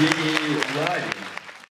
Que, Lari,